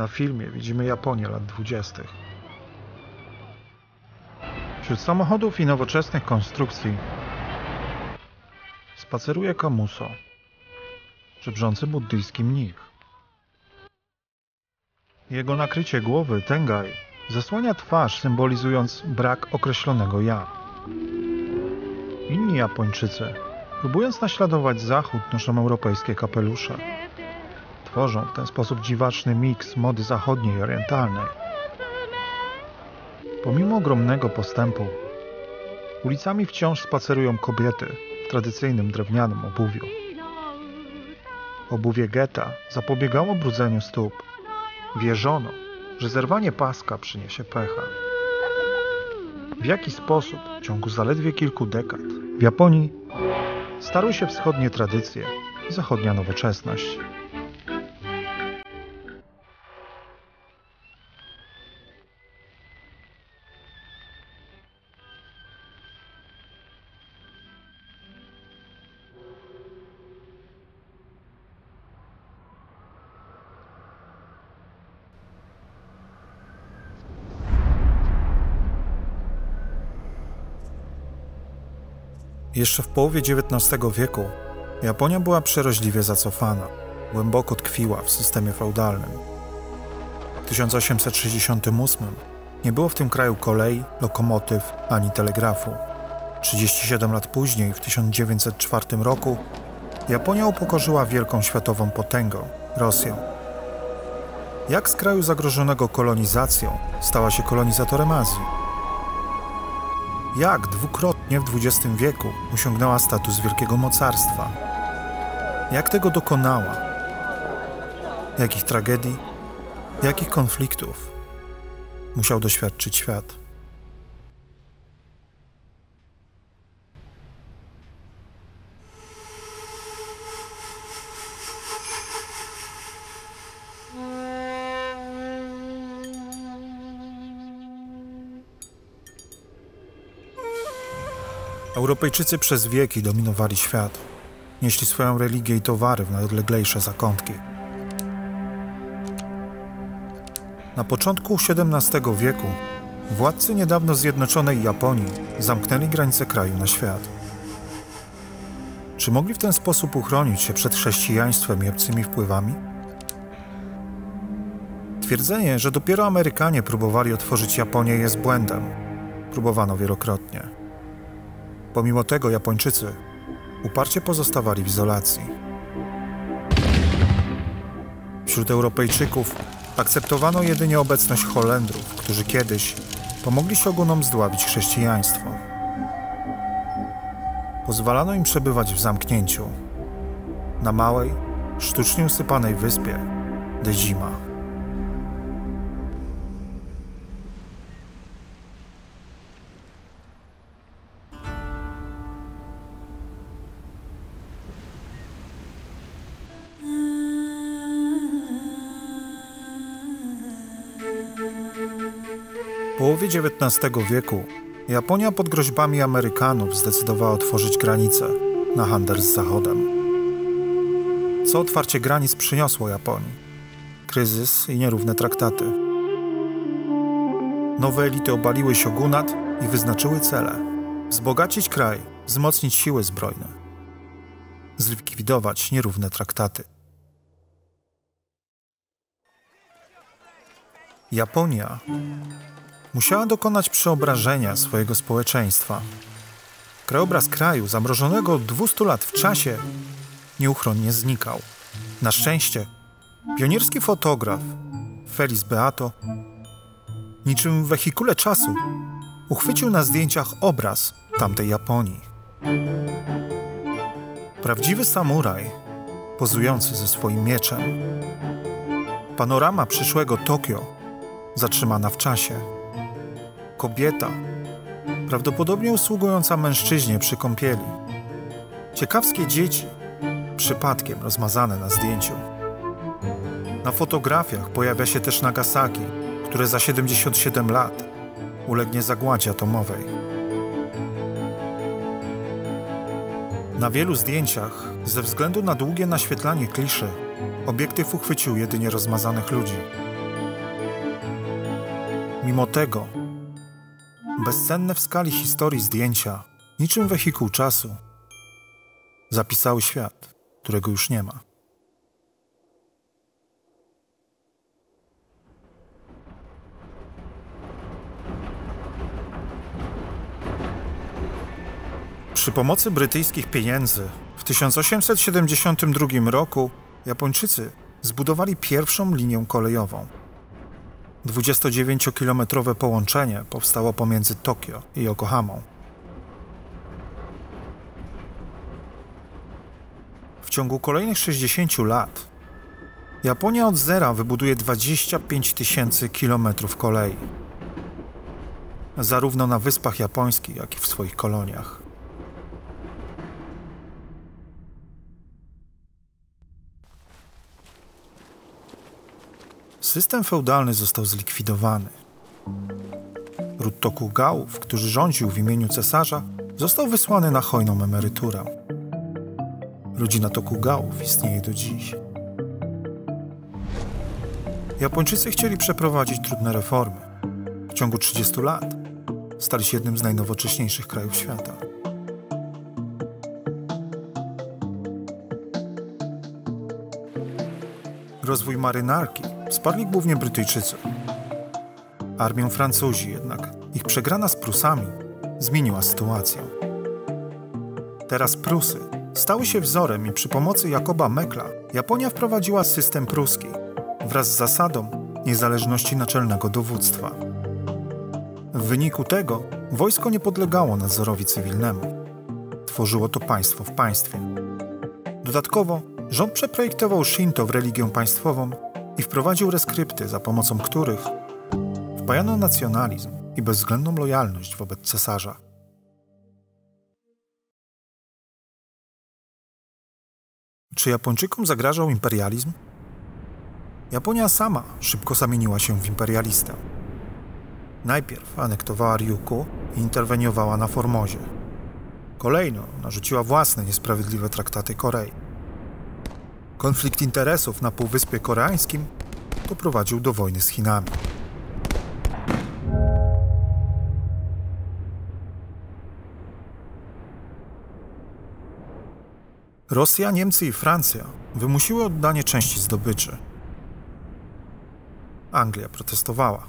Na filmie widzimy Japonię lat 20. Wśród samochodów i nowoczesnych konstrukcji spaceruje Kamuso, żebrzący buddyjski mnich. Jego nakrycie głowy, tengaj, zasłania twarz, symbolizując brak określonego ja. Inni Japończycy, próbując naśladować Zachód, noszą europejskie kapelusze. Tworzą w ten sposób dziwaczny miks mody zachodniej i orientalnej. Pomimo ogromnego postępu, ulicami wciąż spacerują kobiety w tradycyjnym drewnianym obuwiu. Obuwie getta zapobiegało brudzeniu stóp. Wierzono, że zerwanie paska przyniesie pecha. W jaki sposób w ciągu zaledwie kilku dekad w Japonii starły się wschodnie tradycje i zachodnia nowoczesność. Jeszcze w połowie XIX wieku Japonia była przeroźliwie zacofana, głęboko tkwiła w systemie feudalnym. W 1868 nie było w tym kraju kolei, lokomotyw ani telegrafu. 37 lat później, w 1904 roku, Japonia upokorzyła wielką światową potęgą Rosję. Jak z kraju zagrożonego kolonizacją stała się kolonizatorem Azji? Jak dwukrotnie w XX wieku osiągnęła status wielkiego mocarstwa? Jak tego dokonała? Jakich tragedii, jakich konfliktów musiał doświadczyć świat? Europejczycy przez wieki dominowali świat. Nieśli swoją religię i towary w najodleglejsze zakątki. Na początku XVII wieku władcy niedawno zjednoczonej Japonii zamknęli granice kraju na świat. Czy mogli w ten sposób uchronić się przed chrześcijaństwem i obcymi wpływami? Twierdzenie, że dopiero Amerykanie próbowali otworzyć Japonię jest błędem. Próbowano wielokrotnie. Pomimo tego Japończycy uparcie pozostawali w izolacji. Wśród Europejczyków akceptowano jedynie obecność Holendrów, którzy kiedyś pomogli Shogunom zdławić chrześcijaństwo. Pozwalano im przebywać w zamknięciu na małej, sztucznie usypanej wyspie Dejima. Połowie XIX wieku Japonia pod groźbami Amerykanów zdecydowała otworzyć granice na handel z Zachodem. Co otwarcie granic przyniosło Japonii? Kryzys i nierówne traktaty. Nowe elity obaliły siogunat i wyznaczyły cele: wzbogacić kraj, wzmocnić siły zbrojne, zlikwidować nierówne traktaty. Japonia musiała dokonać przeobrażenia swojego społeczeństwa. Krajobraz kraju, zamrożonego od 200 lat w czasie, nieuchronnie znikał. Na szczęście, pionierski fotograf Felis Beato, niczym w wehikule czasu, uchwycił na zdjęciach obraz tamtej Japonii. Prawdziwy samuraj, pozujący ze swoim mieczem. Panorama przyszłego Tokio, zatrzymana w czasie kobieta, prawdopodobnie usługująca mężczyźnie przy kąpieli. Ciekawskie dzieci, przypadkiem rozmazane na zdjęciu. Na fotografiach pojawia się też Nagasaki, które za 77 lat ulegnie zagładzie atomowej. Na wielu zdjęciach, ze względu na długie naświetlanie kliszy, obiektyw uchwycił jedynie rozmazanych ludzi. Mimo tego, bezcenne w skali historii zdjęcia, niczym wehikuł czasu, zapisały świat, którego już nie ma. Przy pomocy brytyjskich pieniędzy w 1872 roku Japończycy zbudowali pierwszą linię kolejową. 29-kilometrowe połączenie powstało pomiędzy Tokio i Yokohamą. W ciągu kolejnych 60 lat Japonia od zera wybuduje 25 tysięcy kilometrów kolei, zarówno na wyspach japońskich, jak i w swoich koloniach. System feudalny został zlikwidowany. Ród Tokugałów, który rządził w imieniu cesarza, został wysłany na hojną emeryturę. Rodzina Tokugałów istnieje do dziś. Japończycy chcieli przeprowadzić trudne reformy. W ciągu 30 lat stali się jednym z najnowocześniejszych krajów świata. Rozwój marynarki wsparli głównie Brytyjczycy. Armią Francuzi jednak ich przegrana z Prusami zmieniła sytuację. Teraz Prusy stały się wzorem i przy pomocy Jakoba Mekla Japonia wprowadziła system pruski wraz z zasadą niezależności naczelnego dowództwa. W wyniku tego wojsko nie podlegało nadzorowi cywilnemu. Tworzyło to państwo w państwie. Dodatkowo rząd przeprojektował Shinto w religię państwową i wprowadził reskrypty, za pomocą których wpajano nacjonalizm i bezwzględną lojalność wobec cesarza. Czy Japończykom zagrażał imperializm? Japonia sama szybko zamieniła się w imperialistę. Najpierw anektowała Ryukyu i interweniowała na Formozie. Kolejno narzuciła własne niesprawiedliwe traktaty Korei. Konflikt interesów na Półwyspie Koreańskim doprowadził do wojny z Chinami. Rosja, Niemcy i Francja wymusiły oddanie części zdobyczy. Anglia protestowała.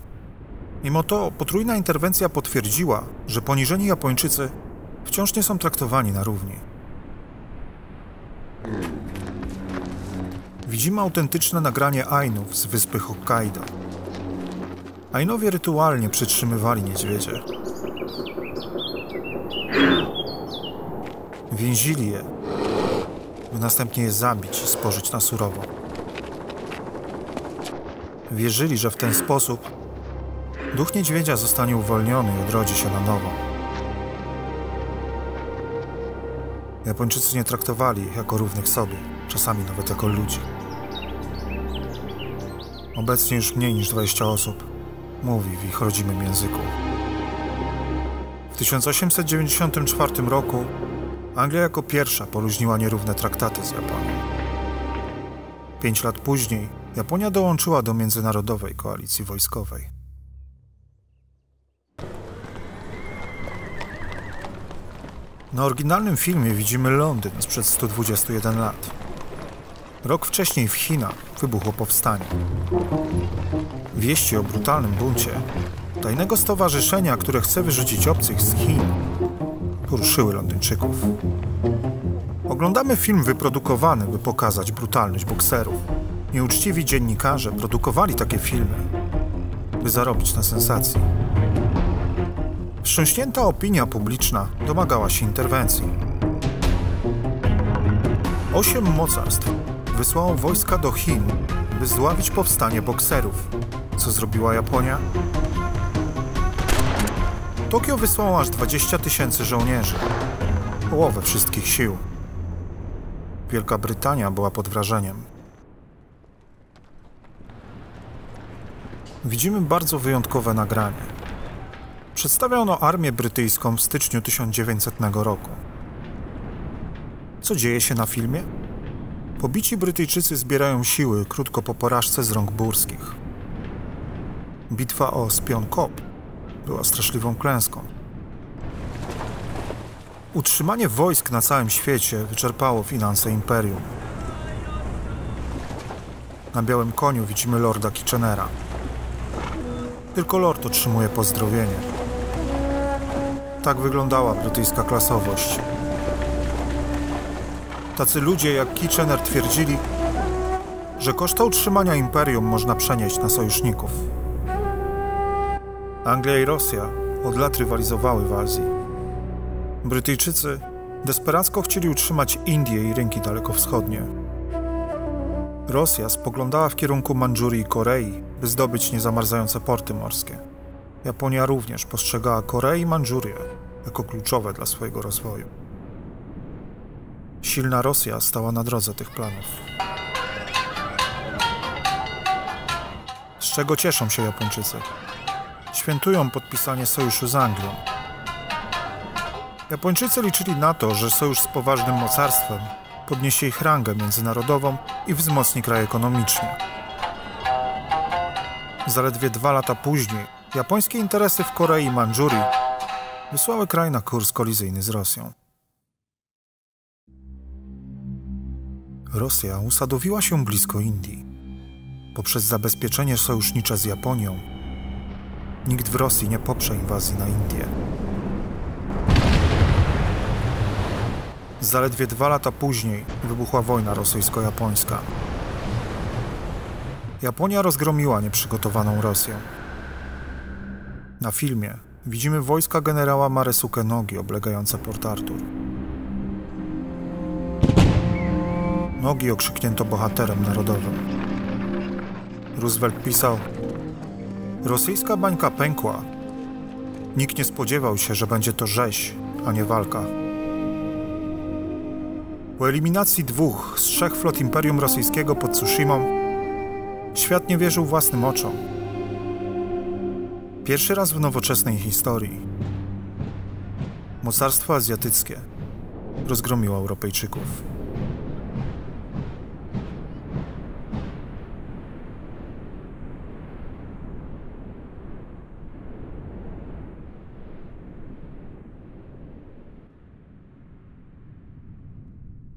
Mimo to potrójna interwencja potwierdziła, że poniżeni Japończycy wciąż nie są traktowani na równi. Widzimy autentyczne nagranie Ainów z wyspy Hokkaido. Ainowie rytualnie przytrzymywali niedźwiedzie. Więzili je, by następnie je zabić i spożyć na surowo. Wierzyli, że w ten sposób duch niedźwiedzia zostanie uwolniony i odrodzi się na nowo. Japończycy nie traktowali ich jako równych sobie, czasami nawet jako ludzi. Obecnie już mniej niż 20 osób mówi w ich rodzimym języku. W 1894 roku Anglia jako pierwsza poluźniła nierówne traktaty z Japonią. Pięć lat później Japonia dołączyła do międzynarodowej koalicji wojskowej. Na oryginalnym filmie widzimy Londyn sprzed 121 lat. Rok wcześniej w Chinach wybuchło powstanie. Wieści o brutalnym buncie tajnego stowarzyszenia, które chce wyrzucić obcych z Chin, poruszyły Londyńczyków. Oglądamy film wyprodukowany, by pokazać brutalność bokserów. Nieuczciwi dziennikarze produkowali takie filmy, by zarobić na sensacji. Wstrząśnięta opinia publiczna domagała się interwencji. Osiem mocarstw wysłało wojska do Chin, by zdławić powstanie bokserów. Co zrobiła Japonia? Tokio wysłało aż 20 tysięcy żołnierzy, połowę wszystkich sił. Wielka Brytania była pod wrażeniem. Widzimy bardzo wyjątkowe nagranie. Przedstawia ono armię brytyjską w styczniu 1900 roku. Co dzieje się na filmie? Pobici Brytyjczycy zbierają siły krótko po porażce z rąk burskich. bitwa o Spion Kop była straszliwą klęską. Utrzymanie wojsk na całym świecie wyczerpało finanse imperium. Na białym koniu widzimy lorda Kitchenera. Tylko lord otrzymuje pozdrowienie. Tak wyglądała brytyjska klasowość. Tacy ludzie jak Kitchener twierdzili, że koszta utrzymania imperium można przenieść na sojuszników. Anglia i Rosja od lat rywalizowały w Azji. Brytyjczycy desperacko chcieli utrzymać Indie i rynki dalekowschodnie. Rosja spoglądała w kierunku Mandżurii i Korei, by zdobyć niezamarzające porty morskie. Japonia również postrzegała Koreę i Mandżurię jako kluczowe dla swojego rozwoju. Silna Rosja stała na drodze tych planów. Z czego cieszą się Japończycy? Świętują podpisanie sojuszu z Anglią. Japończycy liczyli na to, że sojusz z poważnym mocarstwem podniesie ich rangę międzynarodową i wzmocni kraj ekonomicznie. Zaledwie dwa lata później japońskie interesy w Korei i Mandżurii wysłały kraj na kurs kolizyjny z Rosją. Rosja usadowiła się blisko Indii. Poprzez zabezpieczenie sojusznicze z Japonią, nikt w Rosji nie poprze inwazji na Indię. Zaledwie dwa lata później wybuchła wojna rosyjsko-japońska. Japonia rozgromiła nieprzygotowaną Rosję. Na filmie widzimy wojska generała Maresuke Nogi oblegające Port Arthur. Nogi okrzyknięto bohaterem narodowym. Roosevelt pisał: Rosyjska bańka pękła. Nikt nie spodziewał się, że będzie to rzeź, a nie walka. Po eliminacji dwóch z trzech flot Imperium Rosyjskiego pod Tsushimą, świat nie wierzył własnym oczom. Pierwszy raz w nowoczesnej historii mocarstwo azjatyckie rozgromiło Europejczyków.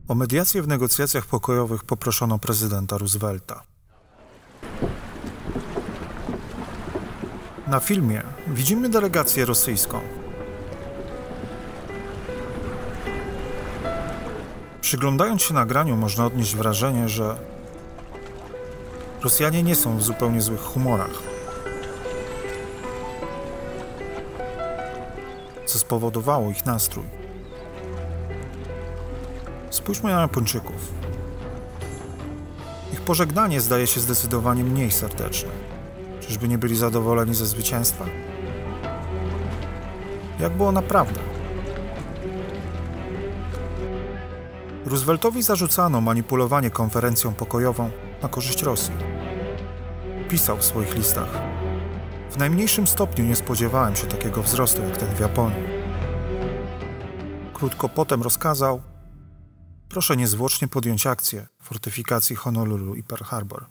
O mediację w negocjacjach pokojowych poproszono prezydenta Roosevelta. Na filmie widzimy delegację rosyjską. Przyglądając się nagraniu, można odnieść wrażenie, że Rosjanie nie są w zupełnie złych humorach. Co spowodowało ich nastrój. Spójrzmy na Japończyków. Ich pożegnanie zdaje się zdecydowanie mniej serdeczne. Czyżby nie byli zadowoleni ze zwycięstwa? Jak było naprawdę? Rooseveltowi zarzucano manipulowanie konferencją pokojową na korzyść Rosji. Pisał w swoich listach: W najmniejszym stopniu nie spodziewałem się takiego wzrostu jak ten w Japonii. Krótko potem rozkazał, Proszę niezwłocznie podjąć akcję fortyfikacji Honolulu i Pearl Harbor.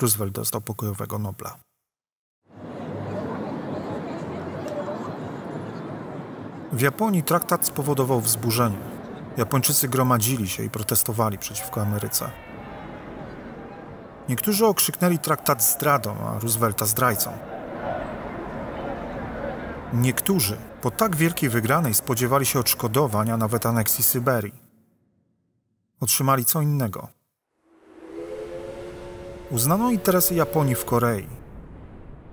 Roosevelt dostał pokojowego Nobla. W Japonii traktat spowodował wzburzenie. Japończycy gromadzili się i protestowali przeciwko Ameryce. Niektórzy okrzyknęli traktat zdradą, a Roosevelta zdrajcą. Niektórzy po tak wielkiej wygranej spodziewali się odszkodowań, a nawet aneksji Syberii. Otrzymali co innego. Uznano interesy Japonii w Korei.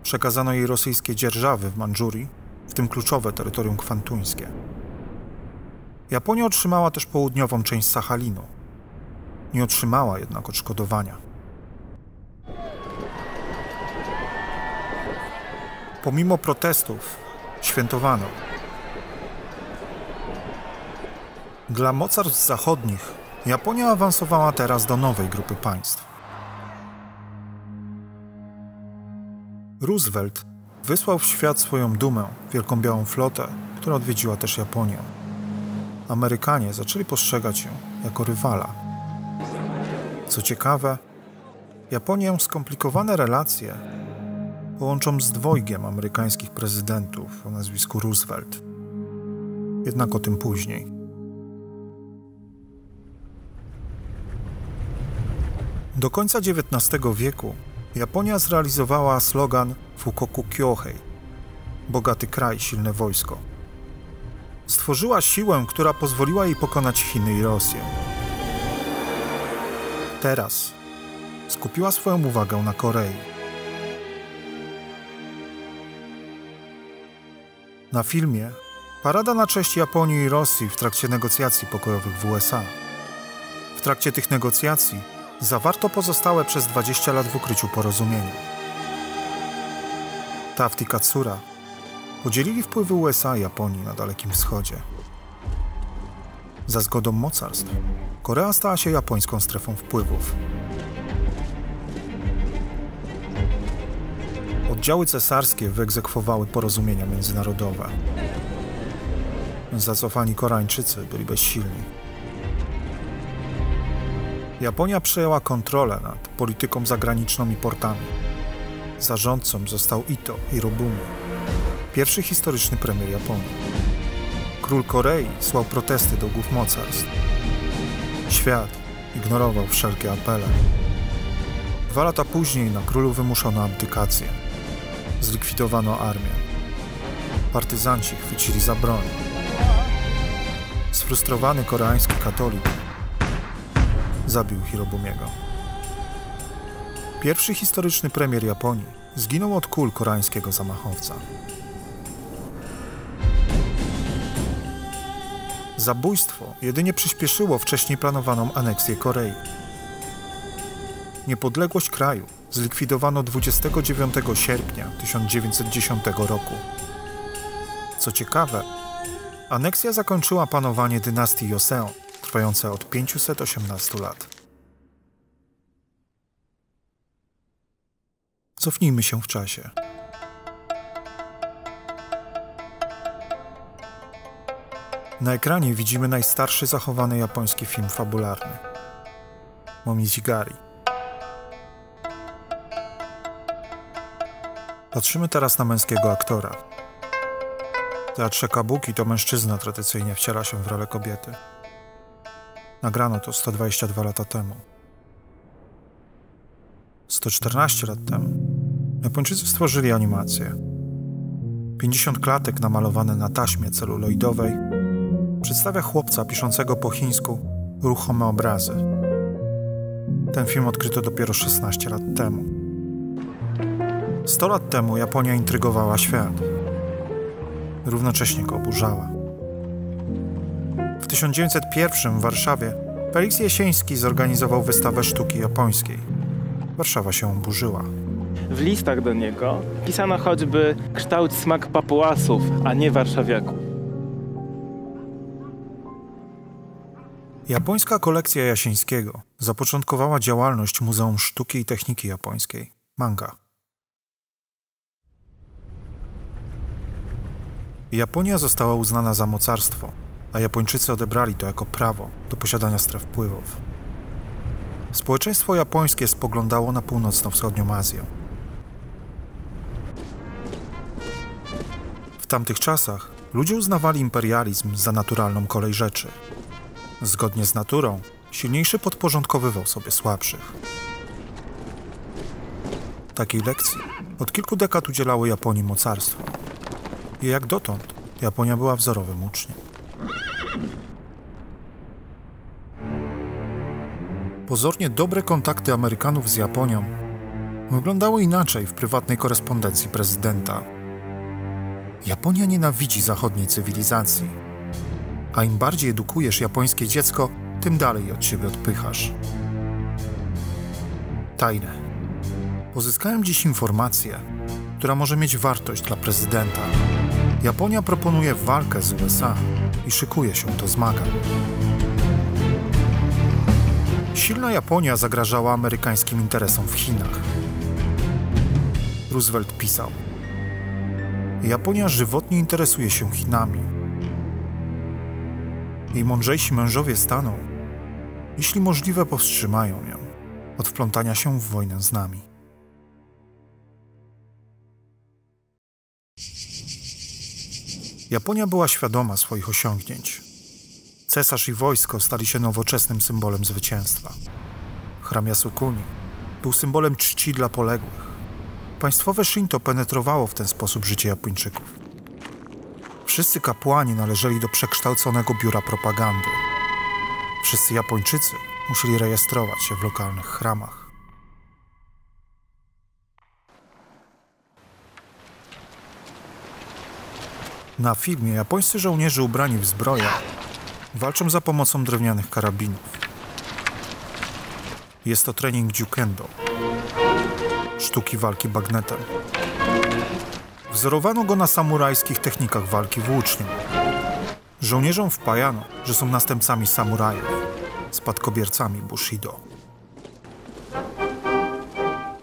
Przekazano jej rosyjskie dzierżawy w Mandżurii, w tym kluczowe terytorium kwantuńskie. Japonia otrzymała też południową część Sachalinu. Nie otrzymała jednak odszkodowania. Pomimo protestów świętowano. Dla mocarstw zachodnich Japonia awansowała teraz do nowej grupy państw. Roosevelt wysłał w świat swoją dumę, Wielką Białą Flotę, która odwiedziła też Japonię. Amerykanie zaczęli postrzegać ją jako rywala. Co ciekawe, Japonię skomplikowane relacje połączą z dwojgiem amerykańskich prezydentów o nazwisku Roosevelt. Jednak o tym później. Do końca XIX wieku Japonia zrealizowała slogan Fukoku Kyohei bogaty kraj, silne wojsko. Stworzyła siłę, która pozwoliła jej pokonać Chiny i Rosję. Teraz skupiła swoją uwagę na Korei. Na filmie parada na cześć Japonii i Rosji w trakcie negocjacji pokojowych w USA. W trakcie tych negocjacji zawarto pozostałe przez 20 lat w ukryciu porozumienie. Taft i Katsura podzielili wpływy USA i Japonii na Dalekim Wschodzie. Za zgodą mocarstw Korea stała się japońską strefą wpływów. Oddziały cesarskie wyegzekwowały porozumienia międzynarodowe. Zacofani Koreańczycy byli bezsilni. Japonia przejęła kontrolę nad polityką zagraniczną i portami. Zarządcą został Ito Hirobumi, pierwszy historyczny premier Japonii. Król Korei słał protesty do głów mocarstw. Świat ignorował wszelkie apele. Dwa lata później na królu wymuszono abdykację. Zlikwidowano armię. Partyzanci chwycili za broń. Sfrustrowany koreański katolik zabił Hirobumiego. Pierwszy historyczny premier Japonii zginął od kul koreańskiego zamachowca. Zabójstwo jedynie przyspieszyło wcześniej planowaną aneksję Korei. Niepodległość kraju zlikwidowano 29 sierpnia 1910 roku. Co ciekawe, aneksja zakończyła panowanie dynastii Joseon, trwające od 518 lat. Cofnijmy się w czasie. Na ekranie widzimy najstarszy zachowany japoński film fabularny Momijigari. Patrzymy teraz na męskiego aktora. W teatrze kabuki to mężczyzna tradycyjnie wciela się w rolę kobiety. Nagrano to 122 lata temu. 114 lat temu Japończycy stworzyli animację. 50 klatek namalowane na taśmie celuloidowej przedstawia chłopca piszącego po chińsku ruchome obrazy. Ten film odkryto dopiero 16 lat temu. 100 lat temu Japonia intrygowała świat. Równocześnie go oburzała. W 1901 w Warszawie Felix Jasieński zorganizował wystawę sztuki japońskiej. Warszawa się oburzyła. W listach do niego pisano choćby kształt smak papuasów, a nie warszawiaków. Japońska kolekcja Jasińskiego zapoczątkowała działalność Muzeum Sztuki i Techniki Japońskiej manga. Japonia została uznana za mocarstwo, a Japończycy odebrali to jako prawo do posiadania stref wpływów. Społeczeństwo japońskie spoglądało na północno-wschodnią Azję. W tamtych czasach ludzie uznawali imperializm za naturalną kolej rzeczy – Zgodnie z naturą, silniejszy podporządkowywał sobie słabszych. Takiej lekcji od kilku dekad udzielało Japonii mocarstwo. I jak dotąd Japonia była wzorowym uczniem. Pozornie dobre kontakty Amerykanów z Japonią wyglądały inaczej w prywatnej korespondencji prezydenta. Japonia nienawidzi zachodniej cywilizacji a im bardziej edukujesz japońskie dziecko, tym dalej od siebie odpychasz. Tajne. Pozyskałem dziś informację, która może mieć wartość dla prezydenta. Japonia proponuje walkę z USA i szykuje się do zmagań. Silna Japonia zagrażała amerykańskim interesom w Chinach. Roosevelt pisał: Japonia żywotnie interesuje się Chinami jej mądrzejsi mężowie staną, jeśli możliwe powstrzymają ją. od wplątania się w wojnę z nami. Japonia była świadoma swoich osiągnięć. Cesarz i wojsko stali się nowoczesnym symbolem zwycięstwa. Hram Yasukuni był symbolem czci dla poległych. Państwowe Shinto penetrowało w ten sposób życie Japończyków. Wszyscy kapłani należeli do przekształconego biura propagandy. Wszyscy Japończycy musieli rejestrować się w lokalnych chramach. Na filmie japońscy żołnierze ubrani w zbroję walczą za pomocą drewnianych karabinów. Jest to trening Jukendo, sztuki walki bagnetem. Wzorowano go na samurajskich technikach walki włócznią. Żołnierzom wpajano, że są następcami samurajów, spadkobiercami Bushido.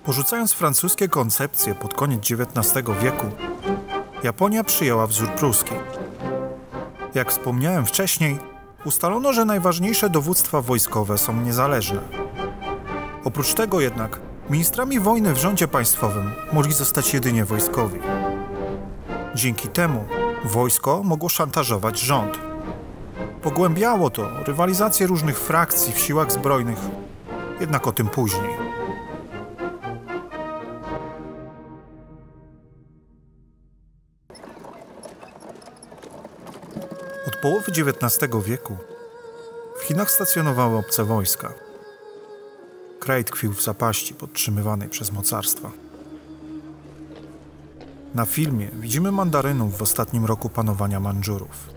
Porzucając francuskie koncepcje pod koniec XIX wieku, Japonia przyjęła wzór pruski. Jak wspomniałem wcześniej, ustalono, że najważniejsze dowództwa wojskowe są niezależne. Oprócz tego jednak ministrami wojny w rządzie państwowym mogli zostać jedynie wojskowi. Dzięki temu wojsko mogło szantażować rząd. Pogłębiało to rywalizację różnych frakcji w siłach zbrojnych, jednak o tym później. Połowy XIX wieku w Chinach stacjonowały obce wojska. Kraj tkwił w zapaści podtrzymywanej przez mocarstwa. Na filmie widzimy mandarynów w ostatnim roku panowania Mandżurów.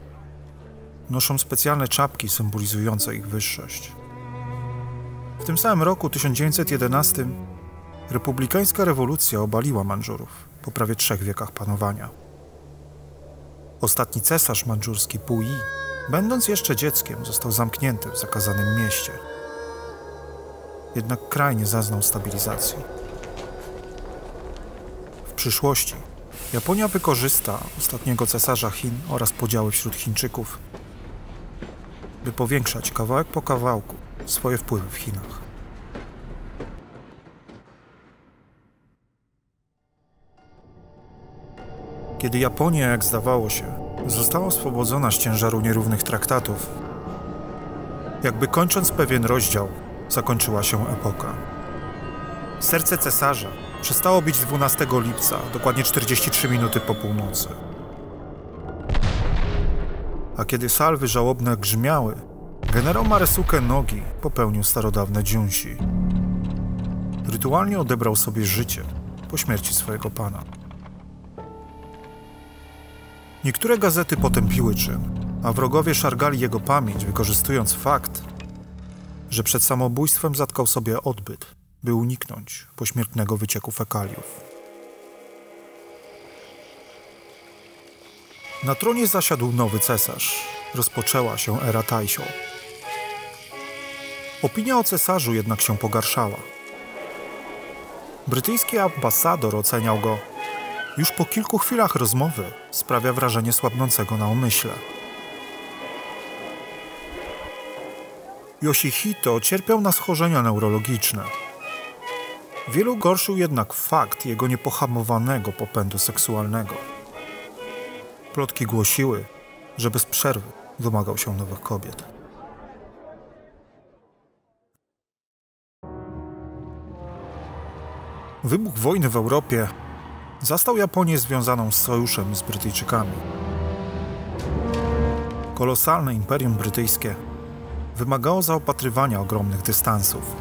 Noszą specjalne czapki symbolizujące ich wyższość. W tym samym roku 1911 republikańska rewolucja obaliła Mandżurów po prawie trzech wiekach panowania. Ostatni cesarz mandżurski Puyi, będąc jeszcze dzieckiem, został zamknięty w zakazanym mieście. Jednak kraj nie zaznał stabilizacji. W przyszłości Japonia wykorzysta ostatniego cesarza Chin oraz podziały wśród Chińczyków, by powiększać kawałek po kawałku swoje wpływy w Chinach. Kiedy Japonia, jak zdawało się, została oswobodzona z ciężaru nierównych traktatów, jakby kończąc pewien rozdział, zakończyła się epoka. Serce cesarza przestało bić 12 lipca, dokładnie 43 minuty po północy. A kiedy salwy żałobne grzmiały, generał Maresuke Nogi popełnił starodawne dziunsi. Rytualnie odebrał sobie życie po śmierci swojego pana. Niektóre gazety potępiły czyn, a wrogowie szargali jego pamięć, wykorzystując fakt, że przed samobójstwem zatkał sobie odbyt by uniknąć pośmiertnego wycieku fekaliów. Na tronie zasiadł nowy cesarz. Rozpoczęła się era Taisho. Opinia o cesarzu jednak się pogarszała. Brytyjski ambasador oceniał go już po kilku chwilach rozmowy sprawia wrażenie słabnącego na umyśle. Yoshihito cierpiał na schorzenia neurologiczne. Wielu gorszył jednak fakt jego niepohamowanego popędu seksualnego. Plotki głosiły, że bez przerwy domagał się nowych kobiet. Wybuch wojny w Europie zastał Japonię związaną z sojuszem z Brytyjczykami. Kolosalne imperium brytyjskie wymagało zaopatrywania ogromnych dystansów.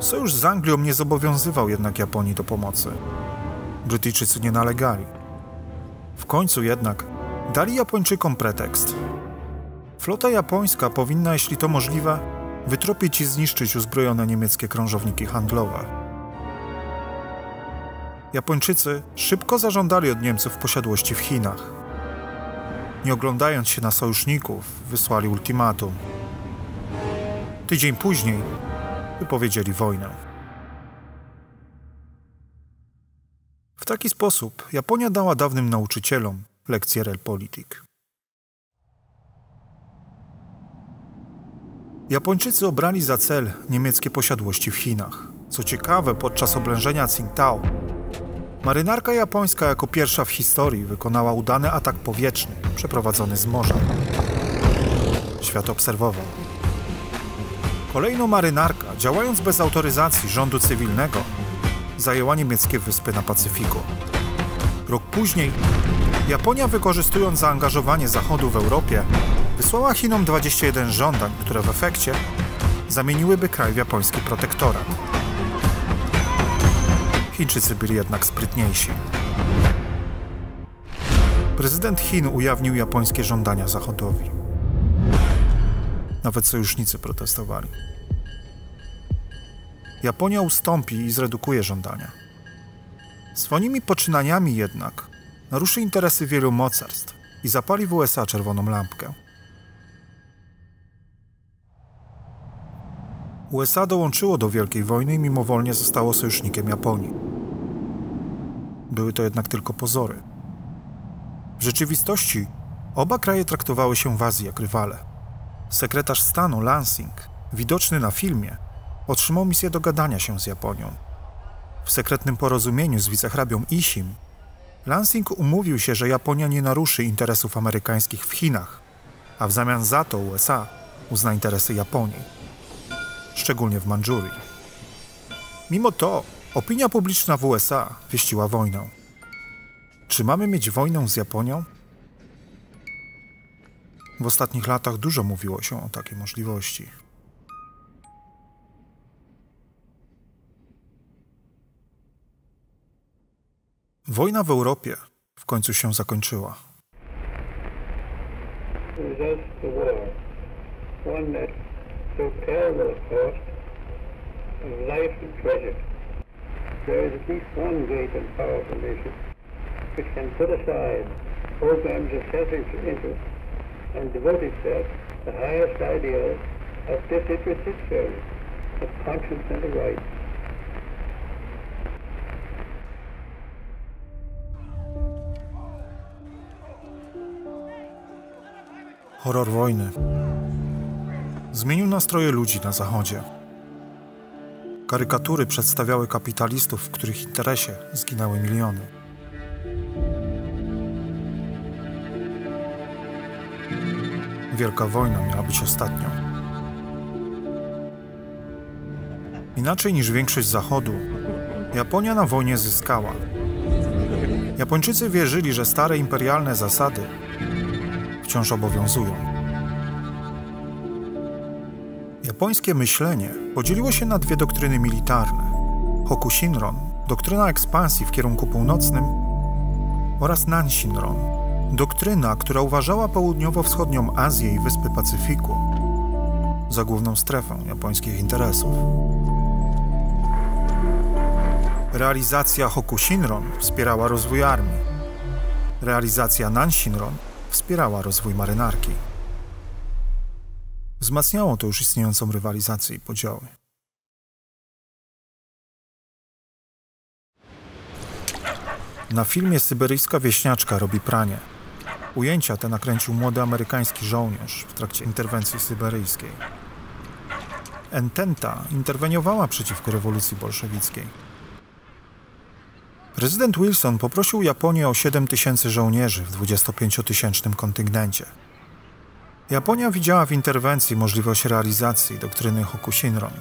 Sojusz z Anglią nie zobowiązywał jednak Japonii do pomocy. Brytyjczycy nie nalegali. W końcu jednak dali Japończykom pretekst. Flota japońska powinna, jeśli to możliwe, wytropić i zniszczyć uzbrojone niemieckie krążowniki handlowe. Japończycy szybko zażądali od Niemców posiadłości w Chinach. Nie oglądając się na sojuszników, wysłali ultimatum. Tydzień później wypowiedzieli wojnę. W taki sposób Japonia dała dawnym nauczycielom lekcję realpolitik. Japończycy obrali za cel niemieckie posiadłości w Chinach. Co ciekawe, podczas oblężenia Tsingtao marynarka japońska jako pierwsza w historii wykonała udany atak powietrzny przeprowadzony z morza. Świat obserwował. Kolejno marynarka, działając bez autoryzacji rządu cywilnego, zajęła niemieckie wyspy na Pacyfiku. Rok później Japonia, wykorzystując zaangażowanie Zachodu w Europie, wysłała Chinom 21 żądań, które w efekcie zamieniłyby kraj w japoński protektorat. Chińczycy byli jednak sprytniejsi. Prezydent Chin ujawnił japońskie żądania Zachodowi. Nawet sojusznicy protestowali. Japonia ustąpi i zredukuje żądania. Swoimi poczynaniami jednak naruszy interesy wielu mocarstw i zapali w USA czerwoną lampkę. USA dołączyło do Wielkiej Wojny i mimowolnie zostało sojusznikiem Japonii. Były to jednak tylko pozory. W rzeczywistości oba kraje traktowały się w Azji jak rywale. Sekretarz stanu Lansing, widoczny na filmie, otrzymał misję dogadania się z Japonią. W sekretnym porozumieniu z wicehrabią Ishim Lansing umówił się, że Japonia nie naruszy interesów amerykańskich w Chinach, a w zamian za to USA uzna interesy Japonii, szczególnie w Mandżurii. Mimo to opinia publiczna w USA wieściła wojnę. Czy mamy mieć wojnę z Japonią? W ostatnich latach dużo mówiło się o takiej możliwości. Wojna w Europie w końcu się zakończyła. There is at least one great and powerful nation which can put aside programs of self-interest and devote itself to the highest ideals of disinterested service, of conscience and of right. Horror wojny zmienił nastroje ludzi na Zachodzie. Karykatury przedstawiały kapitalistów, w których interesie zginęły miliony. Wielka wojna miała być ostatnią. Inaczej niż większość Zachodu, Japonia na wojnie zyskała. Japończycy wierzyli, że stare imperialne zasady wciąż obowiązują. Japońskie myślenie podzieliło się na dwie doktryny militarne: Hokushinron, doktryna ekspansji w kierunku północnym, oraz Nanshinron, doktryna, która uważała południowo-wschodnią Azję i Wyspy Pacyfiku za główną strefę japońskich interesów. Realizacja Hokushinron wspierała rozwój armii. Realizacja Nanshinron wspierała rozwój marynarki. Wzmacniało to już istniejącą rywalizację i podziały. Na filmie Syberyjska wieśniaczka robi pranie. Ujęcia te nakręcił młody amerykański żołnierz w trakcie interwencji syberyjskiej. Ententa interweniowała przeciwko rewolucji bolszewickiej. Prezydent Wilson poprosił Japonię o 7 tysięcy żołnierzy w 25-tysięcznym kontyngencie. Japonia widziała w interwencji możliwość realizacji doktryny Hokushinron.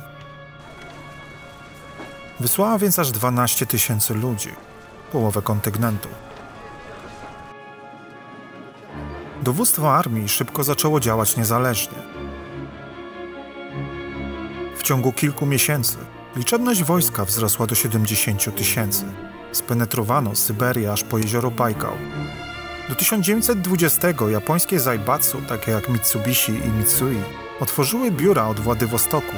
Wysłała więc aż 12 tysięcy ludzi, połowę kontyngentu. Dowództwo armii szybko zaczęło działać niezależnie. W ciągu kilku miesięcy liczebność wojska wzrosła do 70 tysięcy. Spenetrowano Syberię aż po jezioro Bajkał. Do 1920 japońskie Zaibatsu, takie jak Mitsubishi i Mitsui, otworzyły biura od Władywostoku,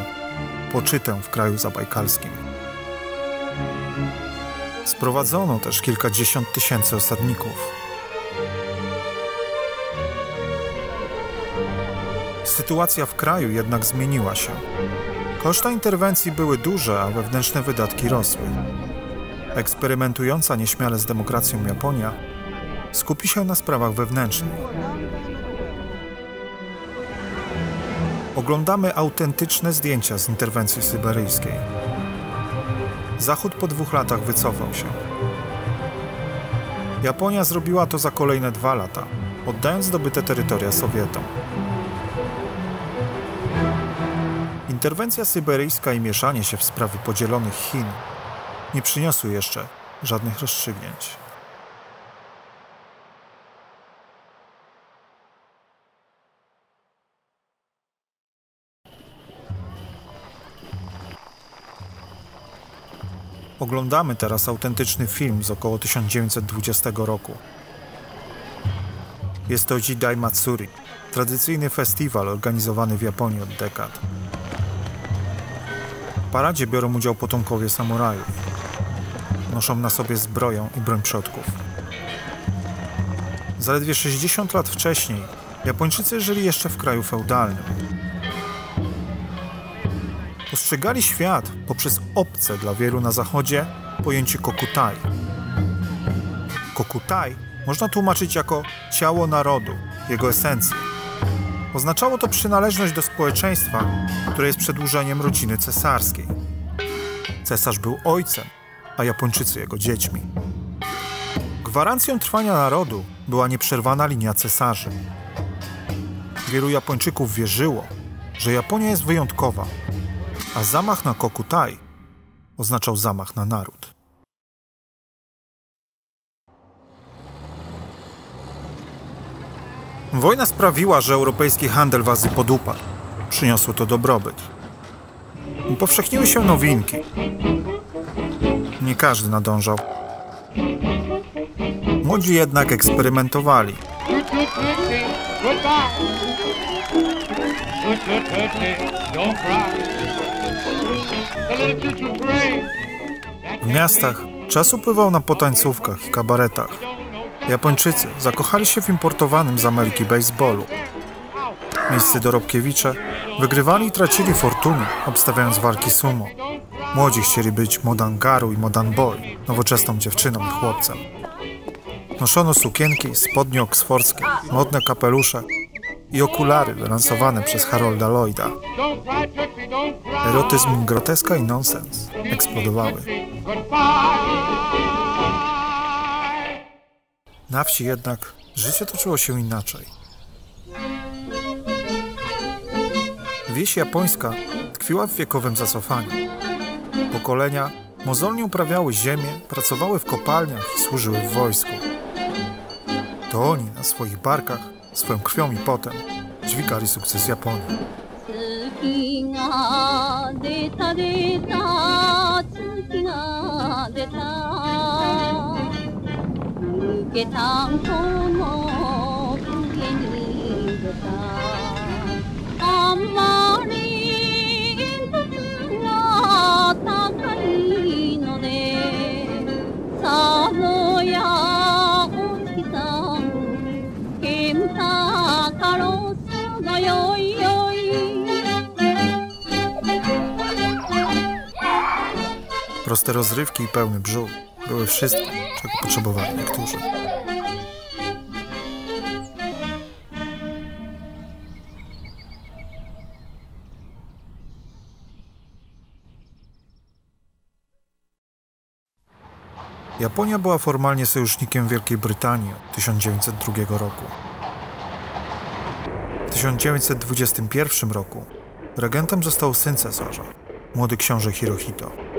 poczytę w kraju zabajkalskim. Sprowadzono też kilkadziesiąt tysięcy osadników. Sytuacja w kraju jednak zmieniła się. Koszta interwencji były duże, a wewnętrzne wydatki rosły. Eksperymentująca nieśmiale z demokracją Japonia skupi się na sprawach wewnętrznych. Oglądamy autentyczne zdjęcia z interwencji syberyjskiej. Zachód po dwóch latach wycofał się. Japonia zrobiła to za kolejne dwa lata, oddając zdobyte terytoria Sowietom. Interwencja syberyjska i mieszanie się w sprawy podzielonych Chin nie przyniosły jeszcze żadnych rozstrzygnięć. Oglądamy teraz autentyczny film z około 1920 roku. Jest to Jidai Matsuri, tradycyjny festiwal organizowany w Japonii od dekad. W paradzie biorą udział potomkowie samurajów. Noszą na sobie zbroję i broń przodków. Zaledwie 60 lat wcześniej Japończycy żyli jeszcze w kraju feudalnym. Postrzegali świat poprzez obce dla wielu na zachodzie pojęcie kokutai. Kokutai można tłumaczyć jako ciało narodu, jego esencję. Oznaczało to przynależność do społeczeństwa, które jest przedłużeniem rodziny cesarskiej. Cesarz był ojcem, a Japończycy jego dziećmi. Gwarancją trwania narodu była nieprzerwana linia cesarzy. Wielu Japończyków wierzyło, że Japonia jest wyjątkowa, a zamach na Kokutai oznaczał zamach na naród. Wojna sprawiła, że europejski handel w Azji podupadł. Przyniosło to dobrobyt. Upowszechniły się nowinki. Nie każdy nadążał. Młodzi jednak eksperymentowali. W miastach czas upływał na potańcówkach i kabaretach. Japończycy zakochali się w importowanym z Ameryki baseballu. Miejscy dorobkiewicze wygrywali i tracili fortuny, obstawiając walki sumo. Młodzi chcieli być modangaru i modan boy, nowoczesną dziewczyną i chłopcem. Noszono sukienki, spodnie oksfordzkie, modne kapelusze i okulary wylansowane przez Harolda Lloyda. Erotyzm, groteska i nonsens eksplodowały. Na wsi jednak życie toczyło się inaczej. Wieś japońska tkwiła w wiekowym zacofaniu. Pokolenia mozolnie uprawiały ziemię, pracowały w kopalniach i służyły w wojsku. To oni na swoich barkach, swoją krwią i potem dźwigali sukces Japonii. 月 Proste rozrywki i pełny brzuch były wszystkim, czego potrzebowali niektórzy. Japonia była formalnie sojusznikiem Wielkiej Brytanii od 1902 roku. W 1921 roku regentem został syn cesarza, młody książę Hirohito.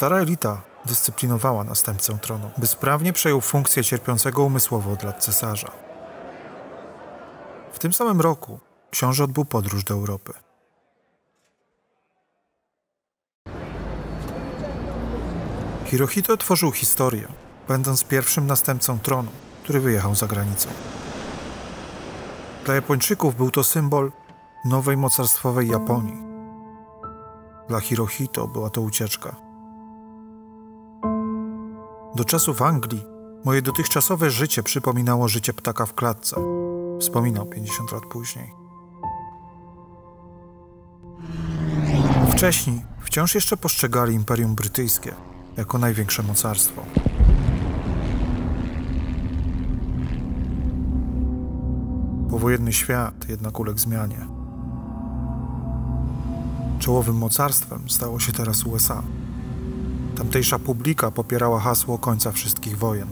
Stara elita dyscyplinowała następcę tronu, by sprawnie przejął funkcję cierpiącego umysłowo od lat cesarza. W tym samym roku książę odbył podróż do Europy. Hirohito tworzył historię, będąc pierwszym następcą tronu, który wyjechał za granicę. Dla Japończyków był to symbol nowej mocarstwowej Japonii. Dla Hirohito była to ucieczka. Do czasów Anglii moje dotychczasowe życie przypominało życie ptaka w klatce. Wspominał 50 lat później. Wcześniej wciąż jeszcze postrzegali Imperium Brytyjskie jako największe mocarstwo. Powojenny świat jednak uległ zmianie. Czołowym mocarstwem stało się teraz USA. Tamtejsza publika popierała hasło końca wszystkich wojen.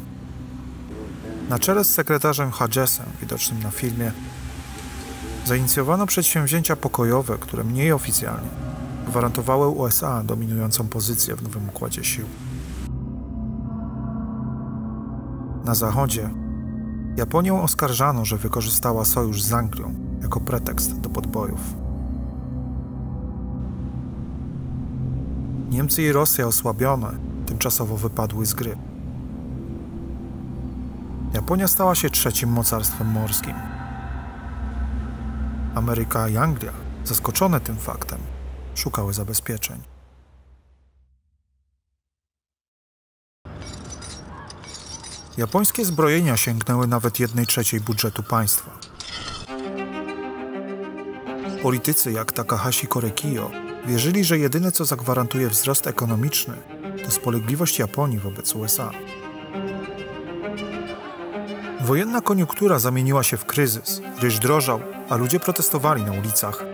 Na czele z sekretarzem Hodgesem, widocznym na filmie, zainicjowano przedsięwzięcia pokojowe, które mniej oficjalnie gwarantowały USA dominującą pozycję w nowym układzie sił. Na zachodzie Japonię oskarżano, że wykorzystała sojusz z Anglią jako pretekst do podbojów. Niemcy i Rosja osłabione tymczasowo wypadły z gry. Japonia stała się trzecim mocarstwem morskim. Ameryka i Anglia, zaskoczone tym faktem, szukały zabezpieczeń. Japońskie zbrojenia sięgnęły nawet jednej trzeciej budżetu państwa. Politycy jak Takahashi Korekiyo wierzyli, że jedyne co zagwarantuje wzrost ekonomiczny to spolegliwość Japonii wobec USA. Wojenna koniunktura zamieniła się w kryzys, ryż drożał, a ludzie protestowali na ulicach.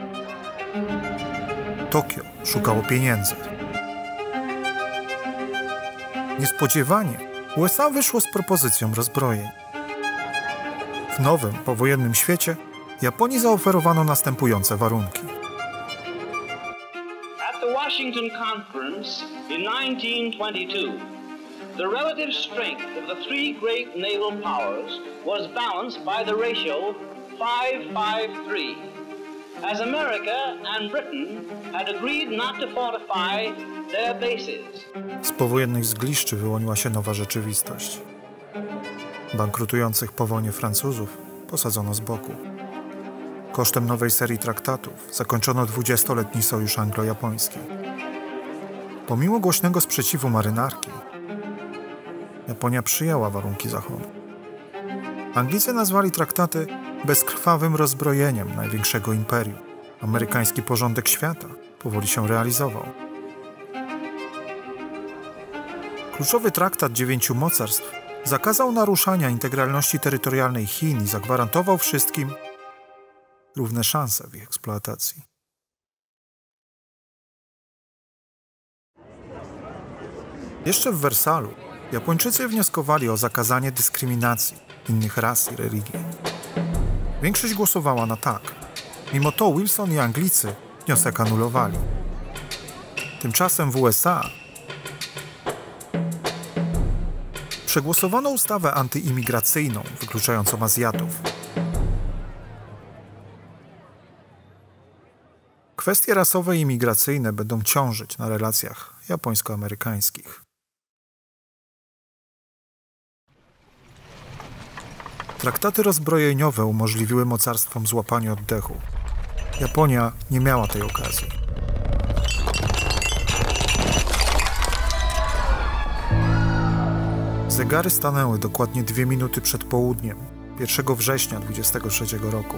Tokio szukało pieniędzy. Niespodziewanie USA wyszło z propozycją rozbrojeń. W nowym, powojennym świecie Japonii zaoferowano następujące warunki. Washington Conference in 1922, the relative strength of the three great naval powers was balanced by the ratio 553. As America and Britain had agreed not to fortify their bases. Z powojennych zgliszczy wyłoniła się nowa rzeczywistość. Bankrutujących po wojnie Francuzów posadzono z boku. Kosztem nowej serii traktatów zakończono dwudziestoletni sojusz anglo-japoński. Pomimo głośnego sprzeciwu marynarki, Japonia przyjęła warunki Zachodu. Anglicy nazwali traktaty bezkrwawym rozbrojeniem największego imperium. Amerykański porządek świata powoli się realizował. Kluczowy traktat dziewięciu mocarstw zakazał naruszania integralności terytorialnej Chin i zagwarantował wszystkim równe szanse w ich eksploatacji. Jeszcze w Wersalu Japończycy wnioskowali o zakazanie dyskryminacji innych ras i religii. Większość głosowała na tak. Mimo to Wilson i Anglicy wniosek anulowali. Tymczasem w USA przegłosowano ustawę antyimigracyjną wykluczającą Azjatów. Kwestie rasowe i imigracyjne będą ciążyć na relacjach japońsko-amerykańskich. Traktaty rozbrojeniowe umożliwiły mocarstwom złapanie oddechu. Japonia nie miała tej okazji. Zegary stanęły dokładnie dwie minuty przed południem 1 września 23 roku.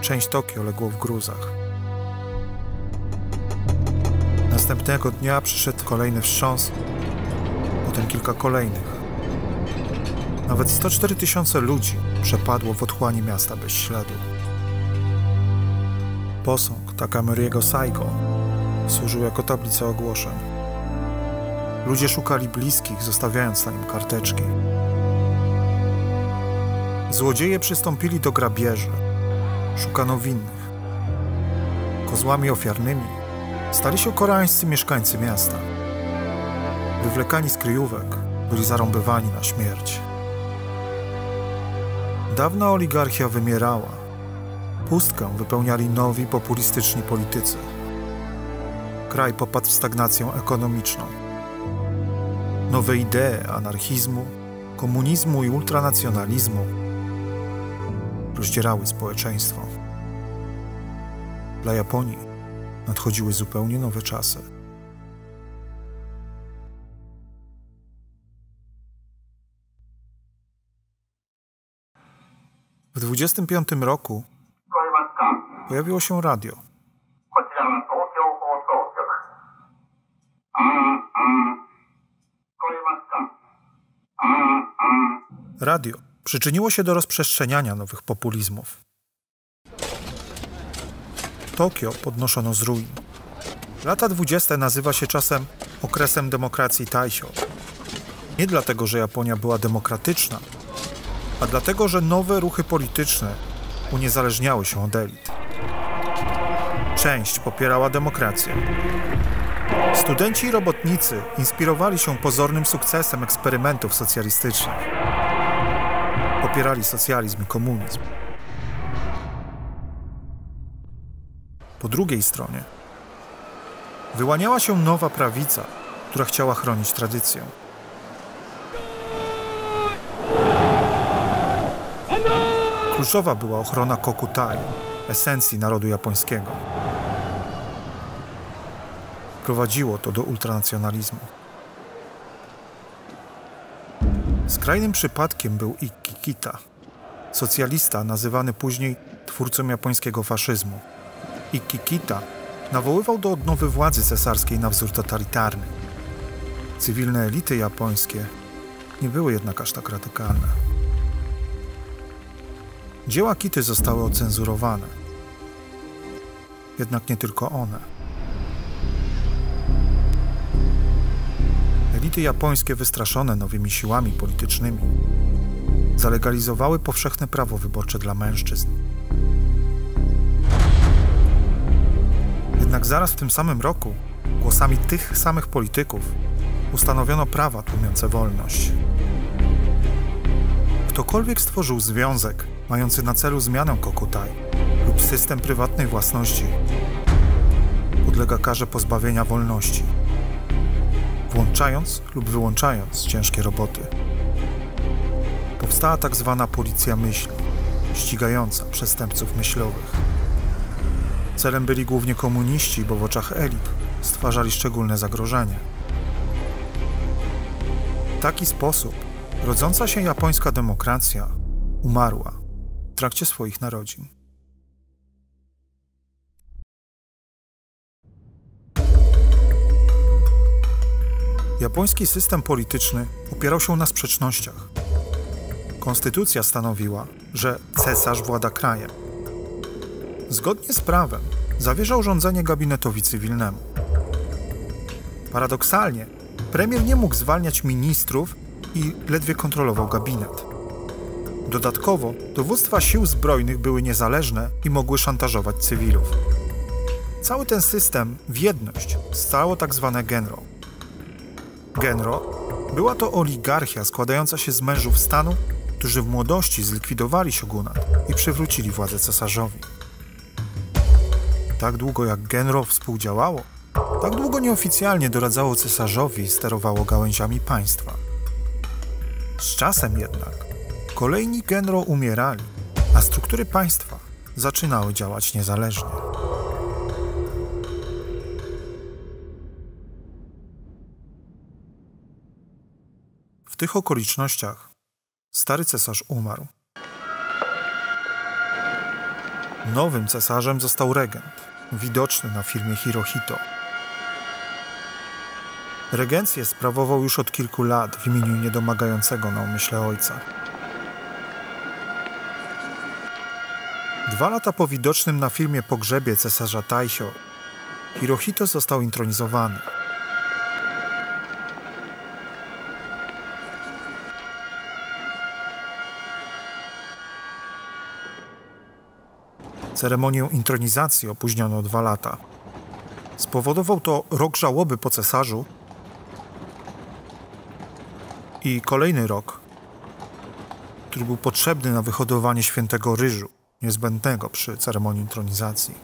Część Tokio legło w gruzach. Następnego dnia przyszedł kolejny wstrząs, potem kilka kolejnych. Nawet 104 tysiące ludzi przepadło w otchłani miasta bez śladu. Posąg Takamoriego Saigo służył jako tablica ogłoszeń. Ludzie szukali bliskich, zostawiając na nim karteczki. Złodzieje przystąpili do grabieży. Szukano winnych. Kozłami ofiarnymi stali się koreańscy mieszkańcy miasta. Wywlekani z kryjówek byli zarąbywani na śmierć. Dawna oligarchia wymierała. Pustkę wypełniali nowi populistyczni politycy. Kraj popadł w stagnację ekonomiczną. Nowe idee anarchizmu, komunizmu i ultranacjonalizmu rozdzierały społeczeństwo. Dla Japonii nadchodziły zupełnie nowe czasy. W 25 roku pojawiło się radio. Radio przyczyniło się do rozprzestrzeniania nowych populizmów. Tokio podnoszono z ruin. Lata 20. nazywa się czasem okresem demokracji Taisho. Nie dlatego, że Japonia była demokratyczna, a dlatego, że nowe ruchy polityczne uniezależniały się od elit. Część popierała demokrację. Studenci i robotnicy inspirowali się pozornym sukcesem eksperymentów socjalistycznych. Popierali socjalizm i komunizm. Po drugiej stronie wyłaniała się nowa prawica, która chciała chronić tradycję. Kluczowa była ochrona kokutai, esencji narodu japońskiego. Prowadziło to do ultranacjonalizmu. Skrajnym przypadkiem był Ikkikita, socjalista nazywany później twórcą japońskiego faszyzmu. Ikkikita nawoływał do odnowy władzy cesarskiej na wzór totalitarny. Cywilne elity japońskie nie były jednak aż tak radykalne. Dzieła Kity zostały ocenzurowane. Jednak nie tylko one. Elity japońskie, wystraszone nowymi siłami politycznymi, zalegalizowały powszechne prawo wyborcze dla mężczyzn. Jednak zaraz w tym samym roku głosami tych samych polityków ustanowiono prawa tłumiące wolność. Ktokolwiek stworzył związek mający na celu zmianę Kokutai lub system prywatnej własności, podlega karze pozbawienia wolności, włączając lub wyłączając ciężkie roboty. Powstała tak zwana policja myśli, ścigająca przestępców myślowych. Celem byli głównie komuniści, bo w oczach elit stwarzali szczególne zagrożenie. W taki sposób rodząca się japońska demokracja umarła trakcie swoich narodzin. Japoński system polityczny opierał się na sprzecznościach. Konstytucja stanowiła, że cesarz włada krajem. Zgodnie z prawem zawierzał rządzenie gabinetowi cywilnemu. Paradoksalnie, premier nie mógł zwalniać ministrów i ledwie kontrolował gabinet. Dodatkowo, dowództwa sił zbrojnych były niezależne i mogły szantażować cywilów. Cały ten system w jedność stało tak zwane genro. Genro była to oligarchia składająca się z mężów stanu, którzy w młodości zlikwidowali shogunat i przywrócili władzę cesarzowi. Tak długo jak genro współdziałało, tak długo nieoficjalnie doradzało cesarzowi i sterowało gałęziami państwa. Z czasem jednak kolejni genro umierali, a struktury państwa zaczynały działać niezależnie. W tych okolicznościach stary cesarz umarł. Nowym cesarzem został regent, widoczny na filmie Hirohito. Regencję sprawował już od kilku lat w imieniu niedomagającego na umyśle ojca. Dwa lata po widocznym na filmie pogrzebie cesarza Taisho, Hirohito został intronizowany. Ceremonię intronizacji opóźniono dwa lata. Spowodował to rok żałoby po cesarzu i kolejny rok, który był potrzebny na wyhodowanie świętego ryżu, niezbędnego przy ceremonii intronizacji.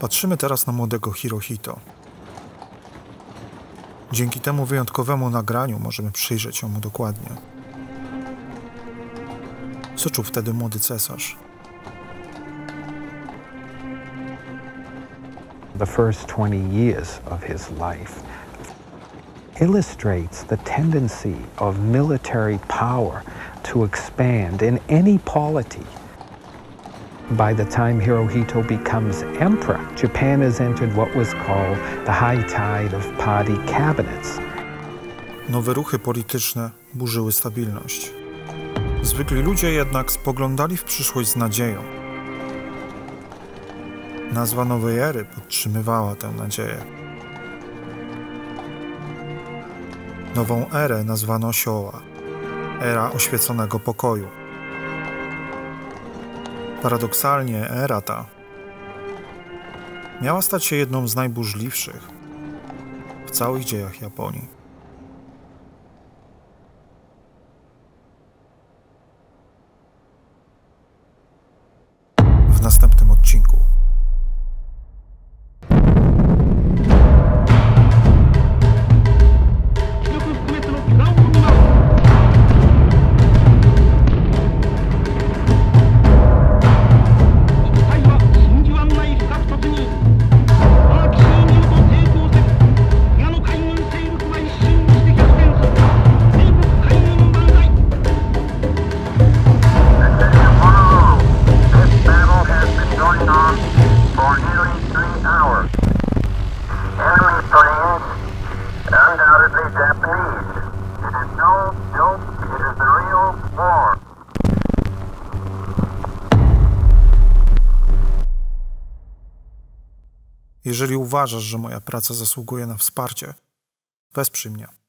Patrzymy teraz na młodego Hirohito. Dzięki temu wyjątkowemu nagraniu możemy przyjrzeć się mu dokładnie. Co czuł wtedy młody cesarz? The first 20 years of his life illustrates the tendency of military power to expand in any polity. By the time Hirohito becomes emperor, Japan has entered what was called the high tide of party cabinets. Nowe ruchy polityczne burzyły stabilność. Zwykli ludzie jednak spoglądali w przyszłość z nadzieją. Nazwa nowej ery podtrzymywała tę nadzieję. Nową erę nazwano Osioła, era oświeconego pokoju. Paradoksalnie era ta miała stać się jedną z najburzliwszych w całych dziejach Japonii. Uważasz, że moja praca zasługuje na wsparcie, wesprzyj mnie.